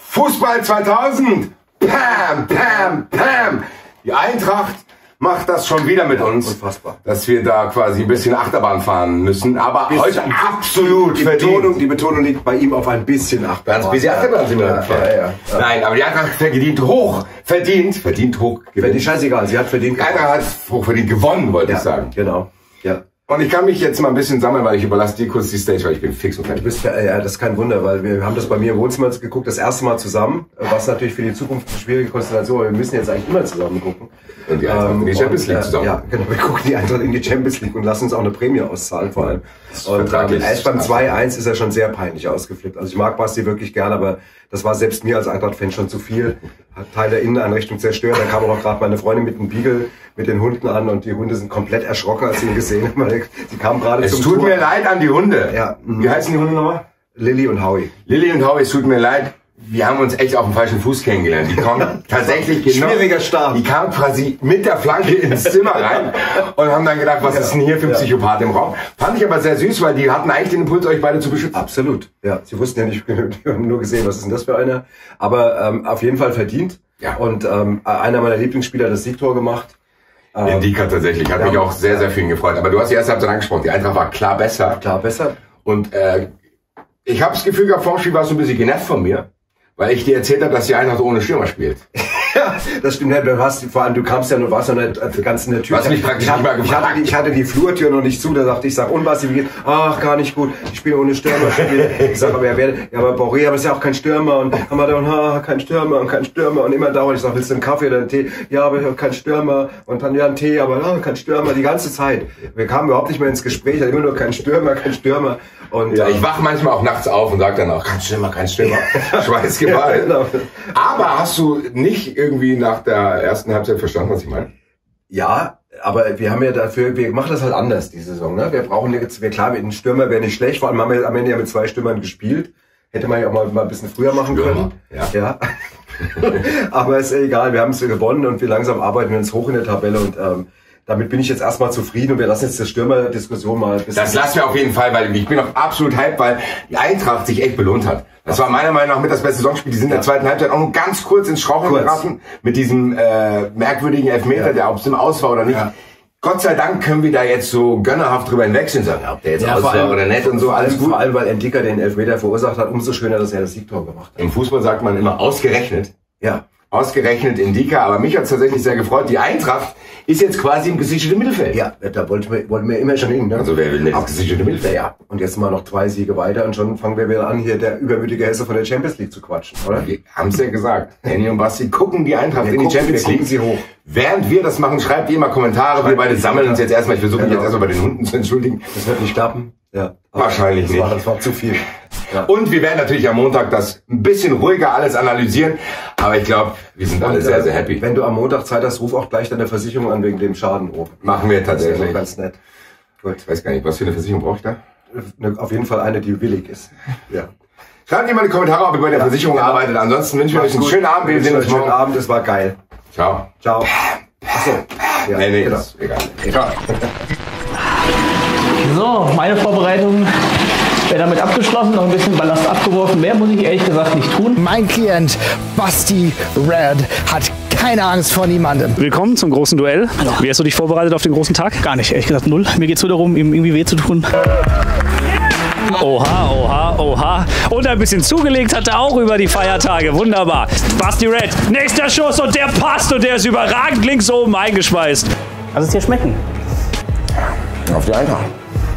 Fußball 2000! Pam, pam, pam! Die Eintracht macht das schon wieder mit uns. Unfassbar. Dass wir da quasi ein bisschen Achterbahn fahren müssen. Aber heute absolut die verdient. Betonung, die Betonung liegt bei ihm auf ein bisschen Achterbahn. Ganz bisschen Achterbahn sind wir ja, ja, ja, ja. Nein, aber die Eintracht verdient hoch. Verdient. Verdient hoch. Die scheißegal, sie hat verdient. Die Eintracht hat hoch verdient gewonnen, wollte ja, ich sagen. Genau. Ja. Und ich kann mich jetzt mal ein bisschen sammeln, weil ich überlasse dir kurz die Stage, weil ich bin fix und Du fertig. bist, äh, ja, das ist kein Wunder, weil wir haben das bei mir im Wohnzimmer geguckt, das erste Mal zusammen, was natürlich für die Zukunft eine schwierige Konstellation, aber wir müssen jetzt eigentlich immer zusammen gucken. Und die Eintracht in die Champions League äh, zusammen. Ja, genau, wir gucken die Eintracht in die Champions League und lassen uns auch eine Prämie auszahlen vor allem. Und ähm, erst beim krass. 2-1 ist er schon sehr peinlich ausgeflippt. Also ich mag Basti wirklich gern, aber das war selbst mir als Eintracht-Fan schon zu viel. Hat Teil der Inneneinrichtung zerstört. Dann kam auch gerade meine Freundin mit einem Beagle mit den Hunden an und die Hunde sind komplett erschrocken, als sie ihn gesehen haben. Weil Sie kamen gerade Es zum tut Tor. mir leid an die Hunde. Ja, mhm. Wie heißen die Hunde nochmal? Lilly und Howie. Lilly und Howie, es tut mir leid. Wir haben uns echt auf dem falschen Fuß kennengelernt. Die kamen tatsächlich genau. Schwieriger Start. Die kamen quasi mit der Flanke ins Zimmer rein und haben dann gedacht, was ist denn hier für ein. Psychopath im Raum? Fand ich aber sehr süß, weil die hatten eigentlich den Impuls, euch beide zu beschützen. Absolut. Ja, sie wussten ja nicht, die haben nur gesehen, was ist denn das für einer. Aber ähm, auf jeden Fall verdient. Ja. Und ähm, einer meiner Lieblingsspieler hat das Siegtor gemacht. In Dika tatsächlich. Hat mich auch sehr, sehr viel gefreut. Aber du hast die erste Halbzeit angesprochen. Die Eintracht war klar besser. Klar, besser. Und äh, ich habe das Gefühl gehabt, vor dem Spiel warst du ein bisschen genervt von mir. Weil ich dir erzählt habe, dass die Eintracht ohne Stürmer spielt. Ja, das stimmt. Ja, Du hast vor allem, du kamst ja nur, warst ja nicht äh, ganz in der Tür. Du hast mich praktisch ich, hatte, nicht mal ich, hatte, gefragt. die- ich hatte die Flurtür noch nicht zu. Da sagte ich, sag, und Basti, wie geht's? Ach, gar nicht gut. Ich spiele ohne Stürmer. Ich sag, aber ja, wer, ja, aber Boré, aber ist ja auch kein Stürmer. Und haben wir dann, ah, kein Stürmer und kein Stürmer. Und immer dauernd. Ich sag, willst du einen Kaffee oder einen Tee? Ja, aber ich hab keinen Stürmer. Und dann, ja, einen Tee, aber ah, kein Stürmer. Die ganze Zeit. Wir kamen überhaupt nicht mehr ins Gespräch. Immer nur kein Stürmer, kein Stürmer. Und, Ja, ähm, ich wach manchmal auch nachts auf und sag dann auch, kein Stürmer, kein Stürmer. Schweißgeballt. Ja, genau. Aber hast du nicht irgendwie nach der ersten Halbzeit verstanden, was ich meine? Ja, aber wir haben ja dafür, wir machen das halt anders die Saison. Ne? Wir brauchen jetzt, wir klar, mit einem Stürmer wäre nicht schlecht. Vor allem haben wir am Ende ja mit zwei Stürmern gespielt. Hätte man ja auch mal, mal ein bisschen früher machen Stürmer, können. ja. ja. aber ist egal, wir haben es gewonnen und wir langsam arbeiten wir uns hoch in der Tabelle und ähm, damit bin ich jetzt erstmal zufrieden und wir lassen jetzt die Stürmer-Diskussion mal ein bisschen. Das lassen wir auf jeden Fall, weil ich bin auch absolut hype, weil die Eintracht sich echt belohnt hat. Das war meiner Meinung nach mit das beste Saisonspiel. Die sind in der zweiten Halbzeit auch nur ganz kurz ins Straucheln Kurz. geraten mit diesem äh, merkwürdigen Elfmeter, Ja. der ob es im Aus war oder nicht. Ja. Gott sei Dank können wir da jetzt so gönnerhaft drüber hinwegsehen, sagen, ob der jetzt Ja, aus war allem- oder nicht und so, allem, alles gut. Vor allem, weil Endika den Elfmeter verursacht hat, umso schöner, dass er das Siegtor gemacht hat. Im Fußball sagt man immer ausgerechnet. Ja. Ausgerechnet Indika, aber mich hat tatsächlich sehr gefreut. Die Eintracht ist jetzt quasi im gesicherten Mittelfeld. Ja, da wollten wir, wollten wir immer schon hin. Ne? Also wer will nicht das gesicherte Mittelfeld? Ja, und jetzt mal noch zwei Siege weiter und schon fangen wir wieder an, hier der übermütige Hesse von der Champions League zu quatschen, oder? Wir haben es ja gesagt. Danny und Basti gucken die Eintracht Wir in die gucken- Champions wir League. sie hoch. Während wir das machen, schreibt ihr immer Kommentare. wir beide sammeln uns jetzt erstmal. Ich versuche mich Genau. jetzt erstmal bei den Hunden zu entschuldigen. Das wird nicht klappen. Ja. Wahrscheinlich das War, nicht. das war zu viel. Ja. Und wir werden natürlich am Montag das ein bisschen ruhiger alles analysieren. Aber ich glaube, wir sind alle Und, sehr, äh, sehr happy. Wenn du am Montag Zeit hast, ruf auch gleich deine Versicherung an wegen dem Schaden oben. Machen wir Das tatsächlich. doch ganz nett. Gut. Ich weiß gar nicht, was für eine Versicherung brauche ich da? Auf jeden Fall eine, die willig ist. Ja. Schreibt ihr mal in die Kommentare, ob ihr bei der Ja, Versicherung genau. arbeitet. Ansonsten wünschen wir euch einen Gut. schönen Abend. Wir sehen uns schönen morgen. Abend, es war geil. Ciao. Ciao. Achso. Ja, Nee, nee, genau. ist egal. Ciao. So, meine Vorbereitung wäre damit abgeschlossen, noch ein bisschen Ballast abgeworfen. Mehr muss ich ehrlich gesagt nicht tun. Mein Klient Basti Red hat keine Angst vor niemandem. Willkommen zum großen Duell. Wie hast du dich vorbereitet auf den großen Tag? Gar nicht, ehrlich gesagt null. Mir geht es nur darum, ihm irgendwie weh zu tun. Oha, oha, oha. Und ein bisschen zugelegt hat er auch über die Feiertage. Wunderbar. Basti Red, nächster Schuss und der passt und der ist überragend links oben eingeschweißt. Lass es dir schmecken. Auf die Eintracht.